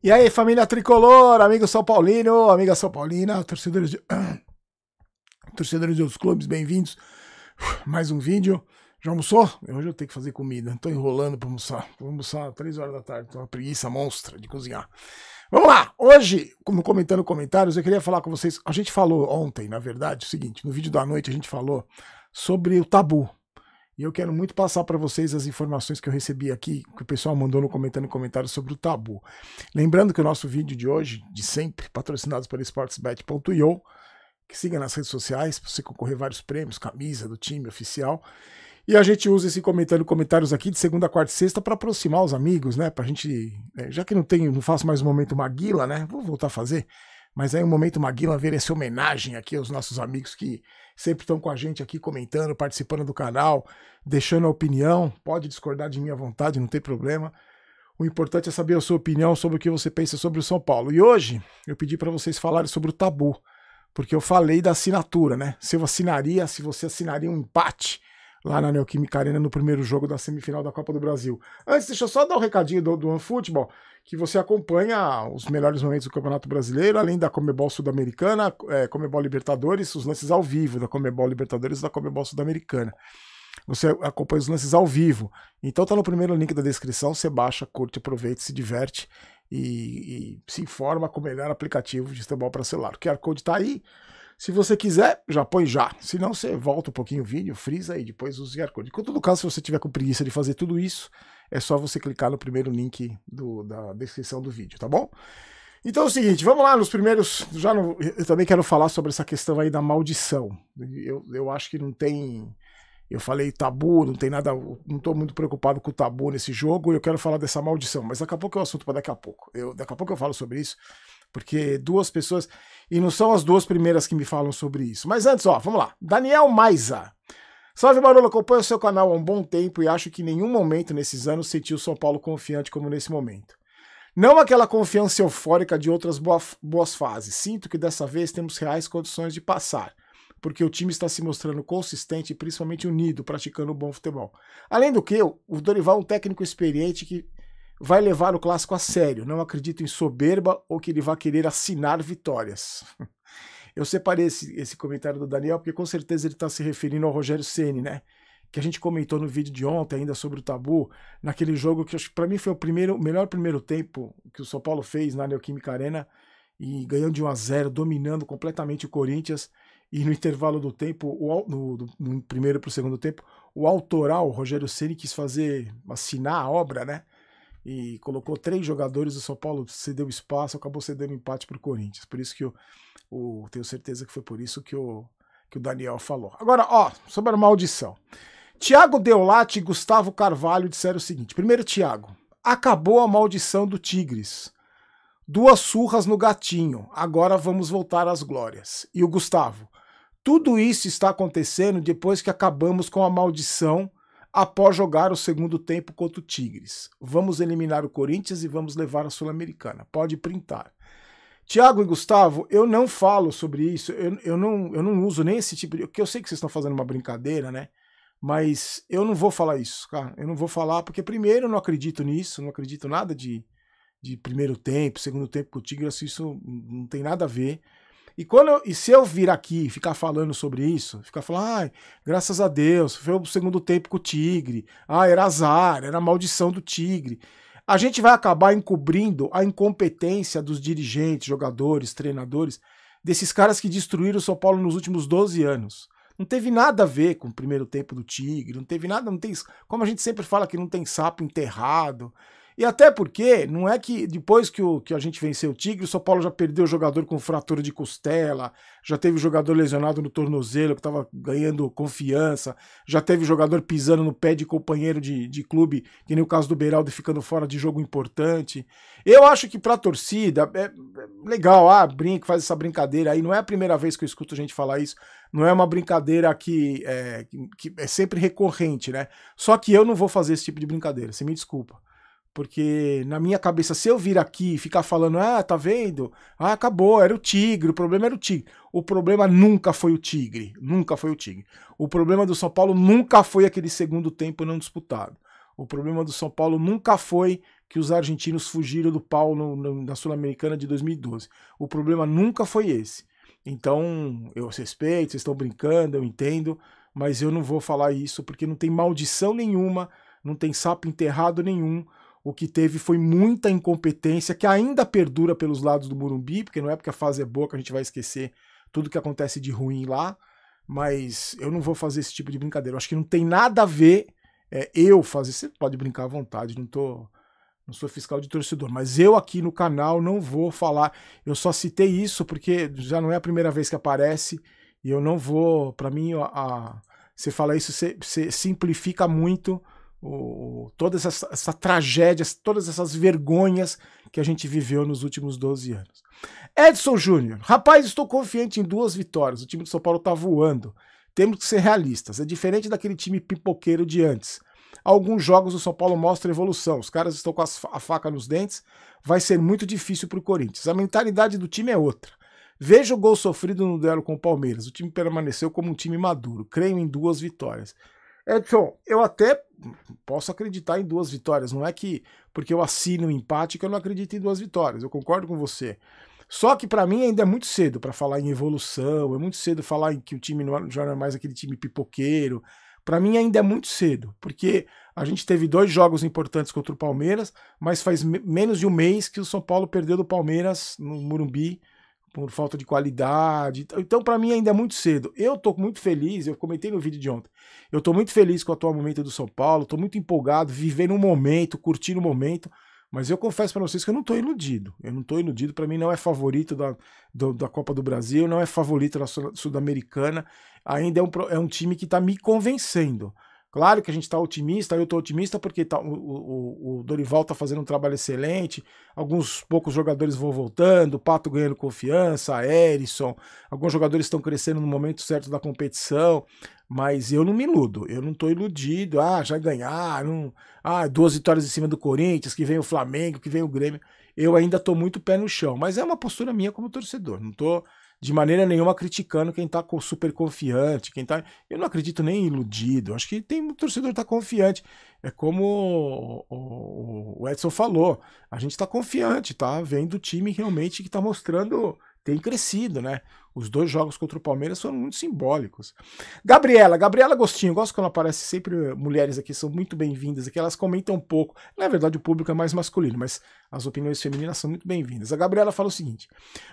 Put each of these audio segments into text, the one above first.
E aí, família tricolor, amigo São Paulino, amiga São Paulina, torcedores de. torcedores de outros clubes, bem-vindos. Mais um vídeo. Já almoçou? Hoje eu tenho que fazer comida. Tô enrolando pra almoçar. Vou almoçar três horas da tarde. Tô uma preguiça monstra de cozinhar. Vamos lá! Hoje, como comentando comentários, eu queria falar com vocês. A gente falou ontem, na verdade, o seguinte: no vídeo da noite a gente falou sobre o tabu. E eu quero muito passar para vocês as informações que eu recebi aqui, que o pessoal mandou no comentando comentário sobre o tabu. Lembrando que o nosso vídeo de hoje, de sempre, patrocinados pelo sportsbet.io, que siga nas redes sociais para você concorrer vários prêmios, camisa do time oficial. E a gente usa esse comentando comentários aqui de segunda, quarta e sexta para aproximar os amigos, né? Pra gente, né, já que não tenho, não faço mais o momento Maguila, né? Vou voltar a fazer. Mas aí o momento Maguila ver essa homenagem aqui aos nossos amigos que sempre estão com a gente aqui comentando, participando do canal, deixando a opinião. Pode discordar de à vontade, não tem problema. O importante é saber a sua opinião sobre o que você pensa sobre o São Paulo. E hoje eu pedi para vocês falarem sobre o tabu, porque eu falei da assinatura, né? Se eu assinaria, se você assinaria um empate lá na Neoquímica Arena no primeiro jogo da semifinal da Copa do Brasil. Antes, deixa eu só dar um recadinho do, do OneFootball que você acompanha os melhores momentos do Campeonato Brasileiro, além da Comebol Sul-Americana, é, Comebol Libertadores, os lances ao vivo da Comebol Libertadores e da Comebol Sul-Americana. Você acompanha os lances ao vivo. Então tá no primeiro link da descrição, você baixa, curte, aproveita, se diverte e, e se informa com o melhor aplicativo de futebol para celular. O QR Code tá aí. Se você quiser, já põe já. Se não, você volta um pouquinho o vídeo, frisa e depois usa o QR Code. Em todo caso, se você tiver com preguiça de fazer tudo isso, é só você clicar no primeiro link do, da descrição do vídeo, tá bom? Então é o seguinte, vamos lá nos primeiros. Já no, eu também quero falar sobre essa questão aí da maldição. Eu, eu acho que não tem. Eu falei tabu, não tem nada. Não estou muito preocupado com o tabu nesse jogo. Eu quero falar dessa maldição, mas daqui a pouco é o assunto para daqui a pouco. Eu, daqui a pouco eu falo sobre isso, porque duas pessoas. E não são as duas primeiras que me falam sobre isso. Mas antes, ó, vamos lá. Daniel Maiza. Salve Barolo, acompanho o seu canal há um bom tempo e acho que em nenhum momento nesses anos senti o São Paulo confiante como nesse momento. Não aquela confiança eufórica de outras boas fases. Sinto que dessa vez temos reais condições de passar, porque o time está se mostrando consistente e principalmente unido, praticando bom futebol. Além do que, o Dorival é um técnico experiente que vai levar o clássico a sério. Não acredito em soberba ou que ele vá querer assinar vitórias. Eu separei esse, esse comentário do Daniel porque com certeza ele está se referindo ao Rogério Ceni, né? Que a gente comentou no vídeo de ontem ainda sobre o tabu, naquele jogo que para mim foi o primeiro, melhor primeiro tempo que o São Paulo fez na Neoquímica Arena e ganhando de 1 a 0, dominando completamente o Corinthians. E no intervalo do tempo, o, no, do, no primeiro para o segundo tempo, o autoral, o Rogério Ceni quis fazer assinar a obra, né? E colocou três jogadores, o São Paulo cedeu espaço, acabou cedendo empate para o Corinthians. Por isso que o, o, tenho certeza que foi por isso que o, que o Daniel falou. Agora, ó, sobre a maldição. Tiago Deolati e Gustavo Carvalho disseram o seguinte: primeiro, Tiago, acabou a maldição do Tigres. Duas surras no gatinho, agora vamos voltar às glórias. E o Gustavo, tudo isso está acontecendo depois que acabamos com a maldição após jogar o segundo tempo contra o Tigres. Vamos eliminar o Corinthians e vamos levar a Sul-Americana. Pode printar. Tiago e Gustavo, eu não falo sobre isso, eu, eu, não, eu não uso nem esse tipo de. Porque eu sei que vocês estão fazendo uma brincadeira, né? Mas eu não vou falar isso, cara. Eu não vou falar, porque primeiro eu não acredito nisso, não acredito nada de, de primeiro tempo, segundo tempo com o Tigres, isso não tem nada a ver. E, quando eu, e se eu vir aqui e ficar falando sobre isso, ficar falando, ah, graças a Deus, foi o segundo tempo com o Tigre, ah, era azar, era maldição do Tigre a gente vai acabar encobrindo a incompetência dos dirigentes, jogadores, treinadores, desses caras que destruíram o São Paulo nos últimos 12 anos. Não teve nada a ver com o primeiro tempo do Tigre, não teve nada, não tem, como a gente sempre fala que não tem sapo enterrado, e até porque não é que depois que, o, que a gente venceu o Tigre, o São Paulo já perdeu jogador com fratura de costela, já teve jogador lesionado no tornozelo que estava ganhando confiança, já teve jogador pisando no pé de companheiro de, de clube, que nem o caso do Beraldo ficando fora de jogo importante. Eu acho que para a torcida é, é legal, ah, brinca, faz essa brincadeira aí. Não é a primeira vez que eu escuto gente falar isso, não é uma brincadeira que é, que é sempre recorrente, né? Só que eu não vou fazer esse tipo de brincadeira, você me desculpa. Porque na minha cabeça, se eu vir aqui e ficar falando, ah, tá vendo? Ah, acabou, era o Tigre, o problema era o Tigre. O problema nunca foi o Tigre, nunca foi o Tigre. O problema do São Paulo nunca foi aquele segundo tempo não disputado. O problema do São Paulo nunca foi que os argentinos fugiram do pau no, no, na Sul-Americana de 2012. O problema nunca foi esse. Então, eu respeito, vocês estão brincando, eu entendo, mas eu não vou falar isso porque não tem maldição nenhuma, não tem sapo enterrado nenhum. O que teve foi muita incompetência que ainda perdura pelos lados do Morumbi, porque não é porque a fase é boa que a gente vai esquecer tudo que acontece de ruim lá, mas eu não vou fazer esse tipo de brincadeira. Eu acho que não tem nada a ver é, eu fazer. Você pode brincar à vontade, não tô. Não sou fiscal de torcedor, mas eu aqui no canal não vou falar. Eu só citei isso porque já não é a primeira vez que aparece e eu não vou. Para mim, a, a, você fala isso, você, você simplifica muito o, toda essa, essa tragédia, todas essas vergonhas que a gente viveu nos últimos 12 anos. Edson Júnior, rapaz, estou confiante em duas vitórias. O time do São Paulo está voando. Temos que ser realistas. É diferente daquele time pipoqueiro de antes. Alguns jogos o São Paulo mostra evolução. Os caras estão com a faca nos dentes. Vai ser muito difícil para o Corinthians. A mentalidade do time é outra. Veja o gol sofrido no duelo com o Palmeiras. O time permaneceu como um time maduro. Creio em duas vitórias. Edson, eu até posso acreditar em duas vitórias. Não é que porque eu assino um empate que eu não acredito em duas vitórias. Eu concordo com você. Só que para mim ainda é muito cedo para falar em evolução, é muito cedo falar em que o time é, já não é mais aquele time pipoqueiro. Para mim ainda é muito cedo, porque a gente teve dois jogos importantes contra o Palmeiras, mas faz menos de um mês que o São Paulo perdeu do Palmeiras no Murumbi por falta de qualidade. Então, para mim, ainda é muito cedo. Eu tô muito feliz, eu comentei no vídeo de ontem. Eu tô muito feliz com o atual momento do São Paulo, tô muito empolgado, vivendo um momento, curtindo o momento. Mas eu confesso para vocês que eu não tô iludido. Eu não tô iludido. Para mim, não é favorito da, do, da Copa do Brasil, não é favorito da Sul-Americana. Ainda é um, é um time que tá me convencendo. Claro que a gente está otimista, eu estou otimista porque tá, o, o, o, Dorival está fazendo um trabalho excelente, alguns poucos jogadores vão voltando, o Pato ganhando confiança, Erisson, alguns jogadores estão crescendo no momento certo da competição, mas eu não me iludo, eu não estou iludido, ah, já ganharam, ah, duas vitórias em cima do Corinthians, que vem o Flamengo, que vem o Grêmio, eu ainda estou muito pé no chão, mas é uma postura minha como torcedor, não estou de maneira nenhuma criticando quem tá super confiante, quem tá. Eu não acredito nem iludido. Acho que tem um torcedor que tá confiante. É como o, o Edson falou. A gente tá confiante, tá vendo o time realmente que tá mostrando. Tem crescido, né? Os dois jogos contra o Palmeiras foram muito simbólicos. Gabriela, Gabriela Agostinho, gosto quando aparece sempre mulheres aqui, são muito bem-vindas aqui, elas comentam um pouco. Na verdade, o público é mais masculino, mas as opiniões femininas são muito bem-vindas. A Gabriela fala o seguinte: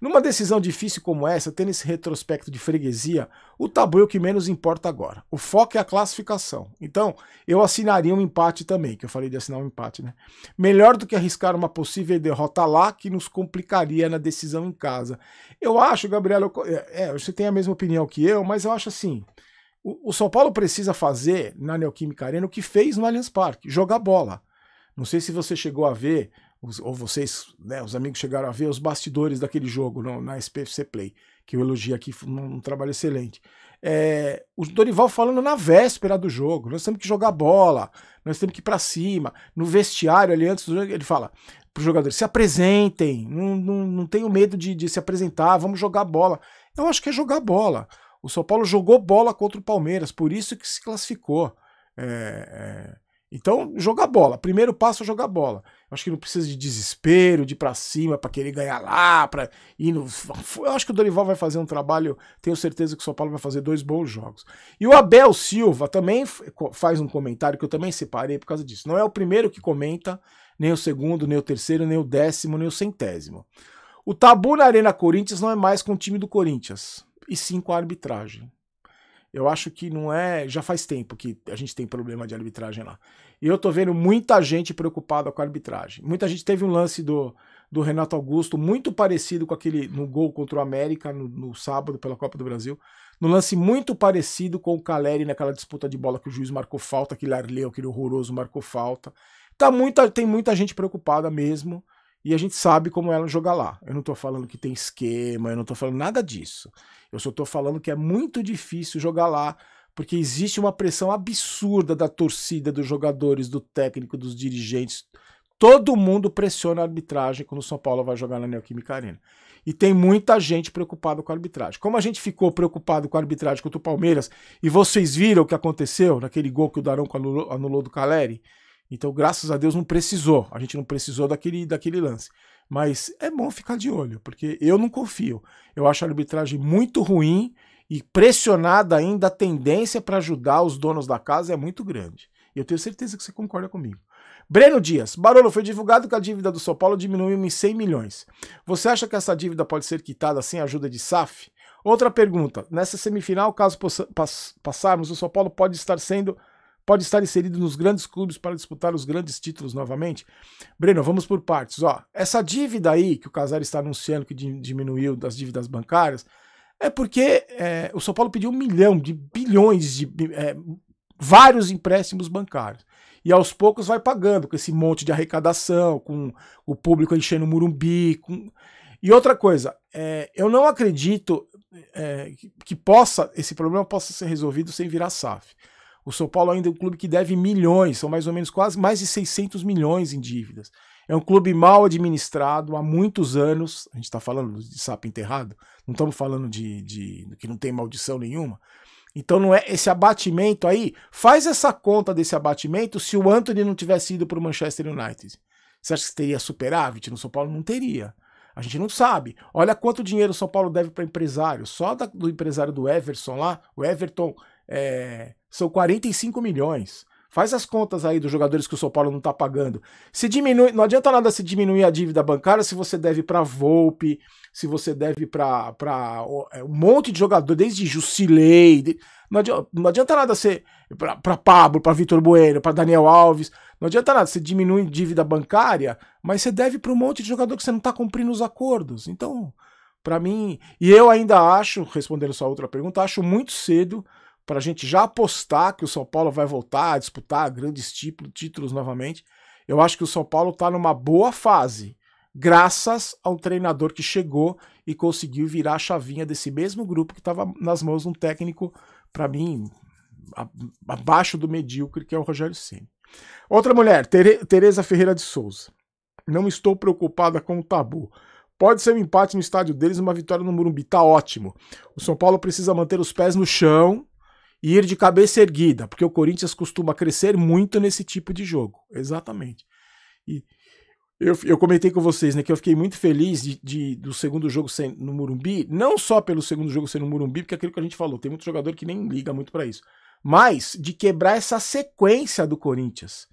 numa decisão difícil como essa, tendo esse retrospecto de freguesia, o tabu é o que menos importa agora. O foco é a classificação. Então, eu assinaria um empate também, que eu falei de assinar um empate, né? Melhor do que arriscar uma possível derrota lá, que nos complicaria na decisão em casa. Eu acho, Gabriela, eu é, você tem a mesma opinião que eu, mas eu acho assim: o, o São Paulo precisa fazer na Neoquímica Arena o que fez no Allianz Parque, jogar bola. Não sei se você chegou a ver, ou vocês, né, os amigos chegaram a ver os bastidores daquele jogo no, na SPFC Play, que eu elogio aqui num, um trabalho excelente. É, o Dorival falando na véspera do jogo, nós temos que jogar bola, nós temos que ir para cima. No vestiário ali antes do jogo, ele fala: para os jogadores, se apresentem, não, não, não medo de, de se apresentar, vamos jogar bola. Eu acho que é jogar bola. O São Paulo jogou bola contra o Palmeiras, por isso que se classificou. É, é, então, jogar bola. Primeiro passo é jogar bola. Eu acho que não precisa de desespero, de ir pra cima, para querer ganhar lá, para ir no. Eu acho que o Dorival vai fazer um trabalho, tenho certeza que o São Paulo vai fazer dois bons jogos. E o Abel Silva também faz um comentário que eu também separei por causa disso. Não é o primeiro que comenta, nem o segundo, nem o terceiro, nem o décimo, nem o centésimo. O tabu na Arena Corinthians não é mais com o time do Corinthians, e sim com a arbitragem. Eu acho que não é. Já faz tempo que a gente tem problema de arbitragem lá. E eu tô vendo muita gente preocupada com a arbitragem. Muita gente teve um lance do, do Renato Augusto muito parecido com aquele no gol contra o América no, no sábado pela Copa do Brasil. No lance muito parecido com o Caleri naquela disputa de bola que o juiz marcou falta, aquele Arleu, aquele horroroso marcou falta. Tá muita, tem muita gente preocupada mesmo. E a gente sabe como ela joga lá. Eu não tô falando que tem esquema, eu não tô falando nada disso. Eu só tô falando que é muito difícil jogar lá, porque existe uma pressão absurda da torcida, dos jogadores, do técnico, dos dirigentes. Todo mundo pressiona a arbitragem quando o São Paulo vai jogar na Neoquímica Arena. E tem muita gente preocupada com a arbitragem. Como a gente ficou preocupado com a arbitragem contra o Palmeiras, e vocês viram o que aconteceu naquele gol que o Daronco anulou, anulou do Caleri, Então, graças a Deus, não precisou. A gente não precisou daquele, daquele lance. Mas é bom ficar de olho, porque eu não confio. Eu acho a arbitragem muito ruim e pressionada ainda a tendência para ajudar os donos da casa é muito grande. E eu tenho certeza que você concorda comigo. Breno Dias, Barolo, foi divulgado que a dívida do São Paulo diminuiu em 100 milhões. Você acha que essa dívida pode ser quitada sem ajuda de SAF? Outra pergunta. Nessa semifinal, caso passarmos, o São Paulo pode estar sendo pode estar inserido nos grandes clubes para disputar os grandes títulos novamente? Breno, vamos por partes. Ó, essa dívida aí que o Casares está anunciando que diminuiu das dívidas bancárias é porque é, o São Paulo pediu um milhão de bilhões de é, vários empréstimos bancários. E aos poucos vai pagando com esse monte de arrecadação, com o público enchendo o Murumbi. Com... E outra coisa, é, eu não acredito é, que possa esse problema possa ser resolvido sem virar SAF. O São Paulo ainda é um clube que deve milhões, são mais ou menos quase mais de 600 milhões em dívidas. É um clube mal administrado há muitos anos. A gente está falando de sapo enterrado, não estamos falando de, de, de que não tem maldição nenhuma. Então não é esse abatimento aí. Faz essa conta desse abatimento se o Anthony não tivesse ido para o Manchester United. Você acha que teria superávit no São Paulo? Não teria. A gente não sabe. Olha quanto dinheiro o São Paulo deve para empresário. Só da, do empresário do Everson lá, o Everton é, são 45 milhões. Faz as contas aí dos jogadores que o São Paulo não está pagando. Se diminui, não adianta nada se diminuir a dívida bancária se você deve para Volpe, se você deve para é, um monte de jogador, desde Jusilei. De, não, adianta, não adianta nada ser para Pablo, para Vitor Bueno, para Daniel Alves. Não adianta nada você diminui dívida bancária, mas você deve para um monte de jogador que você não está cumprindo os acordos. Então, para mim, e eu ainda acho, respondendo sua outra pergunta, acho muito cedo para a gente já apostar que o São Paulo vai voltar a disputar grandes títulos novamente. Eu acho que o São Paulo está numa boa fase, graças ao treinador que chegou e conseguiu virar a chavinha desse mesmo grupo que estava nas mãos de um técnico, para mim, abaixo do medíocre, que é o Rogério Ceni. Outra mulher, Tere Tereza Ferreira de Souza. Não estou preocupada com o tabu. Pode ser um empate no estádio deles uma vitória no Murumbi. Tá ótimo. O São Paulo precisa manter os pés no chão e ir de cabeça erguida, porque o Corinthians costuma crescer muito nesse tipo de jogo. Exatamente. E eu, eu comentei com vocês né, que eu fiquei muito feliz de, de, do segundo jogo ser no Murumbi, não só pelo segundo jogo ser no Murumbi, porque é aquilo que a gente falou, tem muito jogador que nem liga muito para isso, mas de quebrar essa sequência do Corinthians.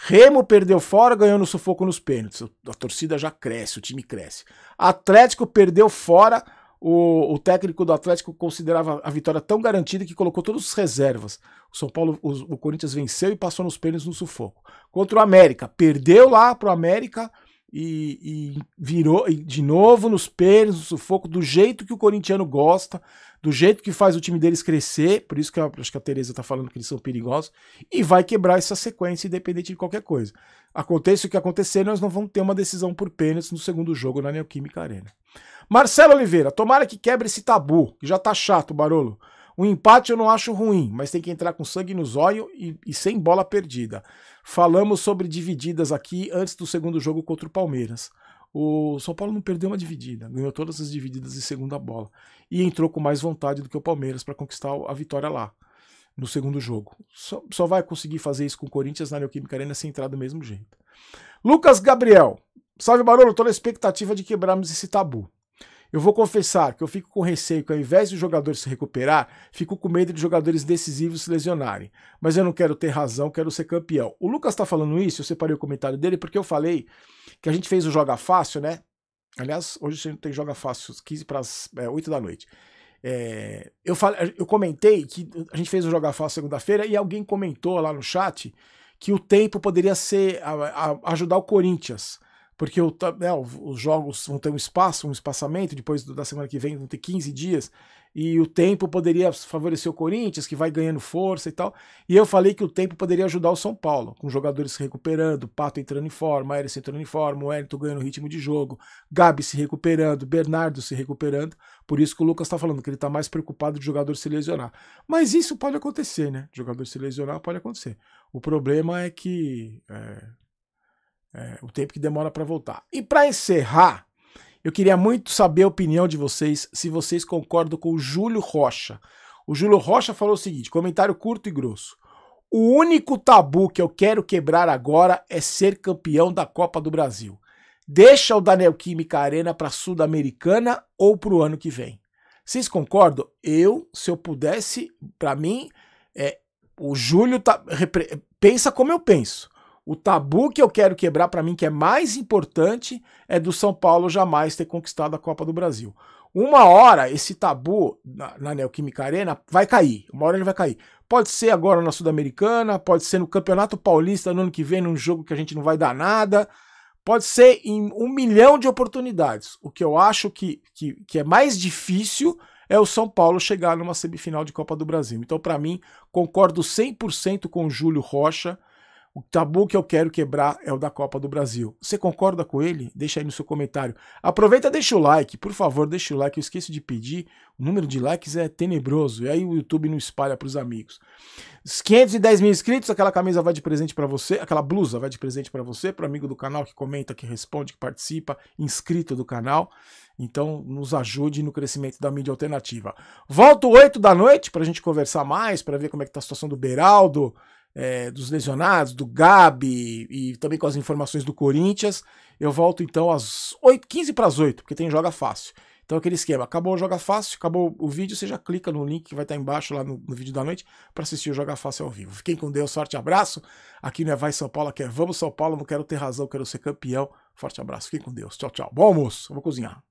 Remo perdeu fora, ganhou no sufoco nos pênaltis. A torcida já cresce, o time cresce. Atlético perdeu fora, o, o, técnico do Atlético considerava a vitória tão garantida que colocou todas as reservas. O São Paulo, o, o Corinthians venceu e passou nos pênaltis no sufoco. Contra o América, perdeu lá pro América e, e virou e de novo nos pênaltis, no sufoco, do jeito que o corintiano gosta, do jeito que faz o time deles crescer. Por isso que acho que a Tereza tá falando que eles são perigosos e vai quebrar essa sequência independente de qualquer coisa. Aconteça o que acontecer, nós não vamos ter uma decisão por pênaltis no segundo jogo na Neoquímica Arena. Marcelo Oliveira, tomara que quebre esse tabu, que já tá chato, Barolo. O empate eu não acho ruim, mas tem que entrar com sangue nos olhos e, e, sem bola perdida. Falamos sobre divididas aqui antes do segundo jogo contra o Palmeiras. O São Paulo não perdeu uma dividida, ganhou todas as divididas em segunda bola e entrou com mais vontade do que o Palmeiras para conquistar a vitória lá no segundo jogo. Só, só vai conseguir fazer isso com o Corinthians na Neoquímica Arena sem entrar do mesmo jeito. Lucas Gabriel, salve Barolo, tô na expectativa de quebrarmos esse tabu. Eu vou confessar que eu fico com receio que ao invés de o jogador se recuperar, fico com medo de jogadores decisivos se lesionarem. Mas eu não quero ter razão, quero ser campeão. O Lucas está falando isso, eu separei o comentário dele porque eu falei que a gente fez o Joga Fácil, né? Aliás, hoje a gente tem Joga Fácil, 15 para as é, 8 da noite. É, eu, falei, eu comentei que a gente fez o Joga Fácil segunda-feira e alguém comentou lá no chat que o tempo poderia ser a, a, ajudar o Corinthians porque o, né, os jogos vão ter um espaço, um espaçamento, depois da semana que vem vão ter 15 dias, e o tempo poderia favorecer o Corinthians, que vai ganhando força e tal. E eu falei que o tempo poderia ajudar o São Paulo, com jogadores se recuperando, Pato entrando em forma, Aires entrando em forma, o Wellington ganhando ritmo de jogo, Gabi se recuperando, Bernardo se recuperando. Por isso que o Lucas está falando que ele está mais preocupado de jogador se lesionar. Mas isso pode acontecer, né? Jogador se lesionar pode acontecer. O problema é que. É é, o tempo que demora para voltar. E para encerrar, eu queria muito saber a opinião de vocês, se vocês concordam com o Júlio Rocha. O Júlio Rocha falou o seguinte: comentário curto e grosso. O único tabu que eu quero quebrar agora é ser campeão da Copa do Brasil. Deixa o Daniel Química Arena para Sul-Americana ou para o ano que vem. Vocês concordam? Eu, se eu pudesse, para mim, é, o Júlio tá, pensa como eu penso. O tabu que eu quero quebrar para mim, que é mais importante, é do São Paulo jamais ter conquistado a Copa do Brasil. Uma hora esse tabu na, na Neoquímica Arena vai cair. Uma hora ele vai cair. Pode ser agora na Sul-Americana, pode ser no Campeonato Paulista no ano que vem, num jogo que a gente não vai dar nada. Pode ser em um milhão de oportunidades. O que eu acho que, que, que é mais difícil é o São Paulo chegar numa semifinal de Copa do Brasil. Então, para mim, concordo 100% com o Júlio Rocha. O tabu que eu quero quebrar é o da Copa do Brasil. Você concorda com ele? Deixa aí no seu comentário. Aproveita, deixa o like, por favor, deixa o like. Eu esqueço de pedir. O número de likes é tenebroso. E aí o YouTube não espalha para os amigos. Os 510 mil inscritos, aquela camisa vai de presente para você, aquela blusa vai de presente para você, para amigo do canal que comenta, que responde, que participa, inscrito do canal. Então, nos ajude no crescimento da mídia alternativa. Volto 8 da noite para a gente conversar mais, para ver como é que tá a situação do Beraldo, é, dos lesionados, do Gabi e também com as informações do Corinthians. Eu volto então às 8, 15 para as 8, porque tem Joga Fácil. Então aquele esquema, acabou o Joga Fácil, acabou o vídeo, você já clica no link que vai estar embaixo lá no, no vídeo da noite para assistir o Joga Fácil ao vivo. Fiquem com Deus, forte abraço. Aqui não é Vai São Paulo, aqui é Vamos São Paulo, não quero ter razão, quero ser campeão. Forte abraço, fiquem com Deus. Tchau, tchau. Bom almoço, vou cozinhar.